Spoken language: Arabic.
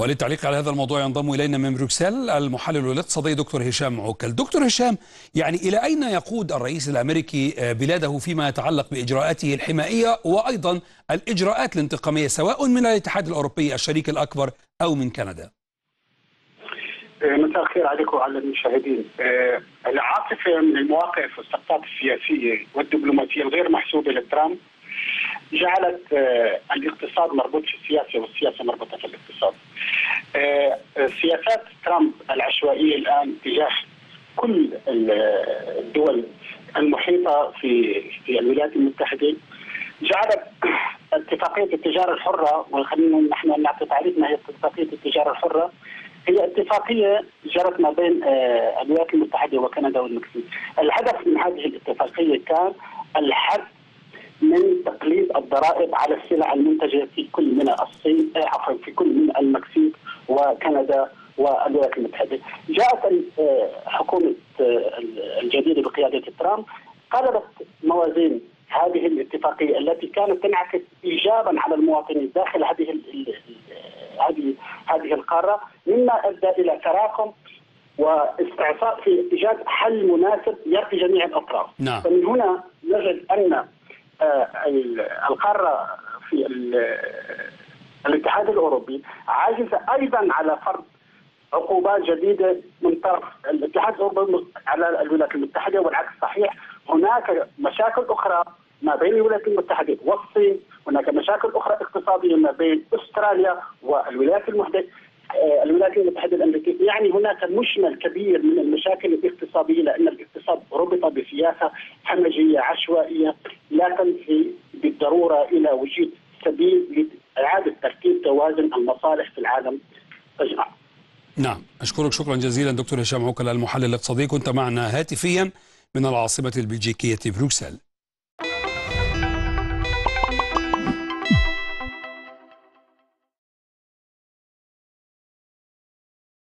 وللتعليق على هذا الموضوع ينضم إلينا من بروكسل المحلل الاقتصادي دكتور هشام عوكل. دكتور هشام يعني إلى أين يقود الرئيس الأمريكي بلاده فيما يتعلق بإجراءاته الحمائية وأيضا الإجراءات الانتقامية سواء من الاتحاد الأوروبي الشريك الأكبر أو من كندا؟ مساء الخير عليكم وعلى المشاهدين. العاصفه من المواقف والسقطات السياسية والدبلوماسية الغير محسوبة لترامب جعلت الاقتصاد مربوط في السياسة والسياسة مربوطة في الاقتصاد. سياسات ترامب العشوائية الآن تجاه كل الدول المحيطة في في الولايات المتحدة جعلت اتفاقية التجارة الحرة وخلينا نحن نعطي تعريف ما هي اتفاقية التجارة الحرة هي اتفاقية جرت ما بين الولايات المتحدة وكندا والمكسيك. الهدف من هذه الاتفاقية كان الحد من تقليد الضرائب على السلع المنتجة في كل من الصين عفوا في كل من المكسيك وكندا والولايات المتحدة. جاءت حكومة الجديدة بقيادة ترامب قلبت موازين هذه الاتفاقية التي كانت تنعكس ايجابا على المواطنين داخل هذه هذه هذه القارة مما أدى إلى تراكم واستعصاء في إيجاد حل مناسب يرضي جميع الأطراف. نعم. فمن هنا نجد أن القارة في الاتحاد الأوروبي عاجزه أيضا على فرض عقوبات جديدة من طرف الاتحاد الأوروبي على الولايات المتحدة والعكس صحيح. هناك مشاكل أخرى ما بين الولايات المتحدة والصين هناك مشاكل أخرى اقتصادية ما بين أستراليا والولايات المتحده الولايات المتحدة الأمريكية. يعني هناك مشمل كبير من المشاكل الاقتصادية لأن الاقتصاد ربط بسياسة همجيه عشوائية لا تنتهي بالضرورة إلى وجود سبيل لإعادة ترتيب توازن المصالح في العالم اجمع. نعم أشكرك شكرا جزيلا دكتور هشام عوكل المحلل الاقتصادي كنت معنا هاتفيا من العاصمة البلجيكية بروكسل.